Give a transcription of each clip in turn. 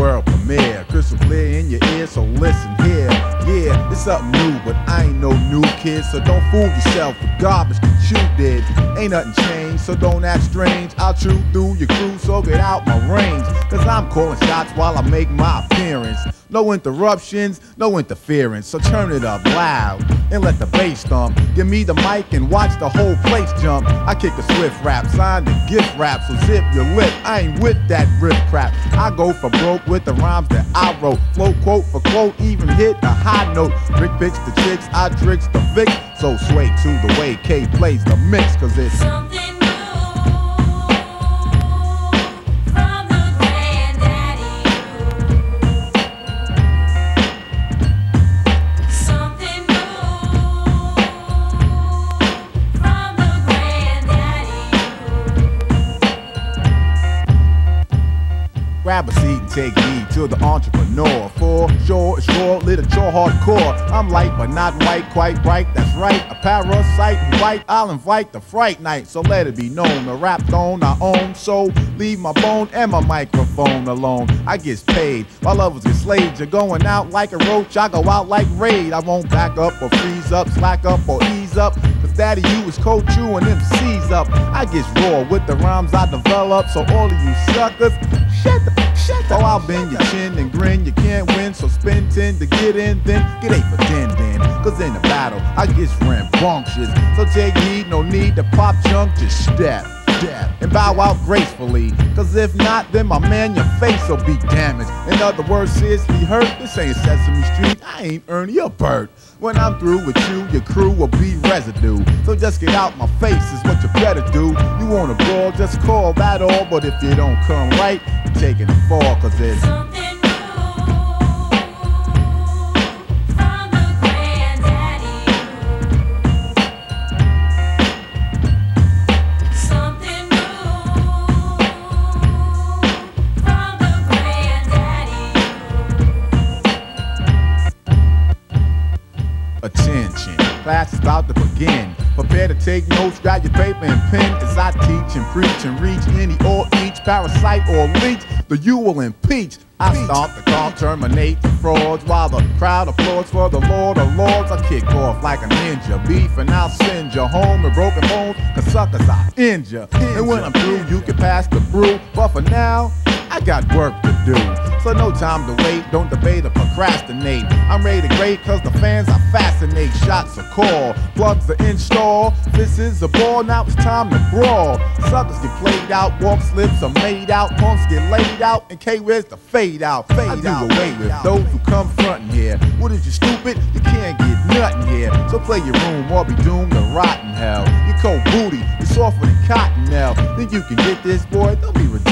world premiere. Crystal clear in your ear, so listen here. Yeah, it's something new, but I ain't no new kid, so don't fool yourself with garbage that you did. Ain't nothing changed, so don't act strange. I'll chew through your crew, so get out my range. Cause I'm calling shots while I make my appearance. No interruptions, no interference, so turn it up loud and let the bass thump. Give me the mic and watch the whole place jump. I kick a swift rap, signed a gift rap, so zip your lip. I ain't with that rip crap. I go for broke with the rhymes that I wrote. Flow quote for quote, even hit a high note. Rick picks the chicks, I tricks the Vic. So sway to the way K plays the mix, cause it's Something Grab a seat and take heed to the entrepreneur. For sure, it's raw, literature hardcore. I'm light but not white, quite bright. That's right, a parasite white. I'll invite the fright night, so let it be known. The rap throne I own, so leave my bone and my microphone alone. I get paid while lovers get slayed. You're going out like a roach, I go out like raid. I won't back up or freeze up, slack up or ease up. Cause daddy, I.U. is cold chewing them C's up. I get raw with the rhymes I develop, so all of you suckers, shut the Shut the oh, I'll bend your chin and grin. You can't win, so spend 10 to get in, then get 8 for 10 then. Cause in the battle, I get rambunctious. So take heed, no need to pop junk, just step, and bow out gracefully. Cause if not, then my man, your face will be damaged. In other words, seriously hurt, this ain't Sesame Street, I ain't Ernie or Bert. When I'm through with you, your crew will be residue. So just get out my face is what you better do. You want a brawl, just call that all. But if you don't come right, you're taking a fall, cause it's about to begin. Prepare to take notes, grab your paper and pen as I teach and preach and reach any or each parasite or leech that you will impeach. I stomp the call, terminate the frauds while the crowd applauds for the Lord of Lords. I kick off like a ninja, beef and I'll send you home with broken bones, cause suckers I injure. And when I'm through, you can pass the brew, but for now, I got work to do. So no time to wait, don't debate or procrastinate. I'm ready to grade cause the fans I fascinate. Shots are call, plugs are install. This is a ball, now it's time to brawl. Suckers get played out, walk slips are made out, punks get laid out, and K where's the fade out? Fade I do out, away with out. those who come frontin' here. What is you stupid? You can't get nothing here. So play your room or be doomed to rotten hell. You cold booty, you softer than cotton now. Think you can get this, boy? Don't be ridiculous.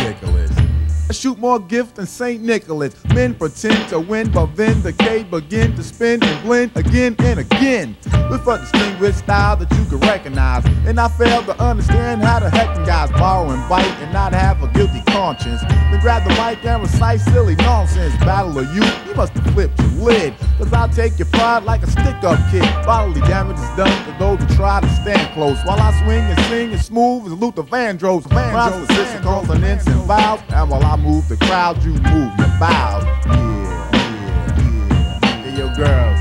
I shoot more gifts than St. Nicholas. Men pretend to win, but then the K begin to spin and blend again and again. With a distinguished style that you can recognize. And I fail to understand how the heck can guys borrow and bite and not have a guilty conscience. Then grab the mic and recite silly nonsense. Battle of you, you must have flipped your lid. Cause I'll take your pride like a stick up kid. Bodily damage is done to those who try to stand close. While I swing and sing as smooth as Luther Vandross. Vandross, consistent consonants and vowels. And while I move the crowd, you move your bows. Yeah, yeah, yeah. Hey, yo, girls,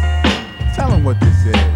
tell them what this is.